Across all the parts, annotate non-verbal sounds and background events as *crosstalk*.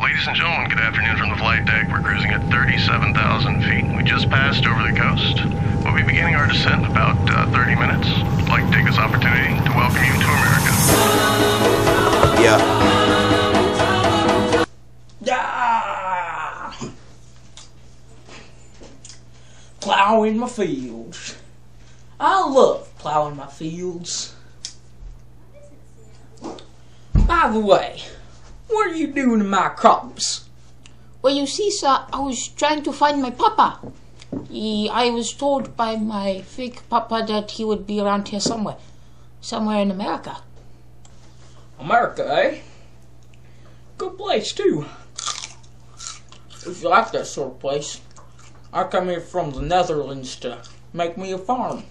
Ladies and gentlemen, good afternoon from the flight deck. We're cruising at 37,000 feet. We just passed over the coast. We'll be beginning our descent in about uh, 30 minutes. I'd like to take this opportunity to welcome you to America. Yeah. Plowing my fields. I love plowing my fields. By the way, what are you doing to my crops? Well, you see, sir, I was trying to find my papa. He, I was told by my fake papa that he would be around here somewhere. Somewhere in America. America, eh? Good place, too. If you like that sort of place, I come here from the Netherlands to make me a farm.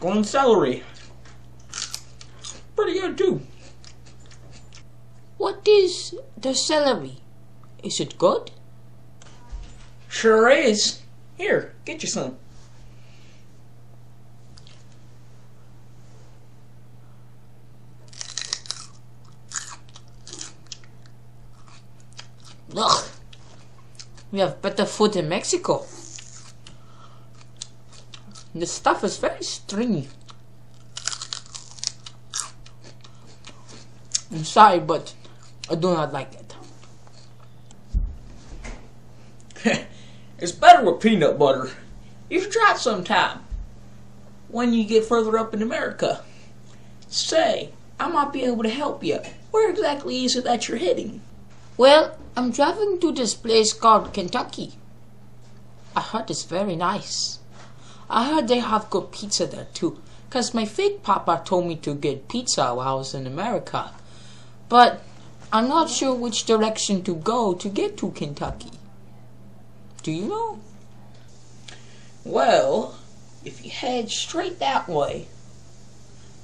Growing celery. Pretty good, too. What is the celery? Is it good? Sure is. Here, get you some. Ugh. We have better food in Mexico. The stuff is very stringy. I'm sorry, but I do not like it. *laughs* it's better with peanut butter. You should try it sometime. When you get further up in America. Say, I might be able to help you. Where exactly is it that you're heading? Well, I'm driving to this place called Kentucky. I heard it's very nice. I heard they have good pizza there too, 'cause my fake papa told me to get pizza while I was in America. But I'm not sure which direction to go to get to Kentucky. Do you know? Well, if you head straight that way,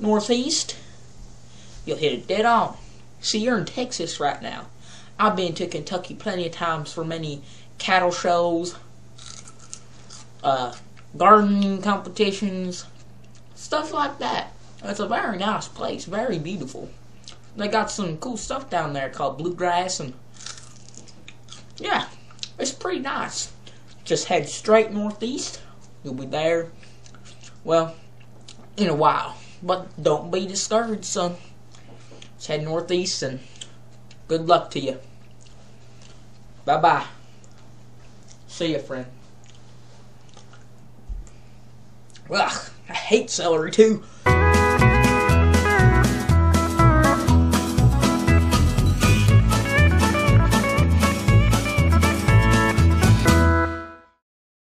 northeast, you'll hit it dead on. See, you're in Texas right now. I've been to Kentucky plenty of times for many cattle shows, uh, gardening competitions, stuff like that. It's a very nice place, very beautiful. They got some cool stuff down there called bluegrass and yeah, it's pretty nice. Just head straight northeast. You'll be there. Well, in a while. But don't be discouraged, son. Just head northeast and good luck to you. Bye bye. See ya, friend. Ugh, I hate celery too.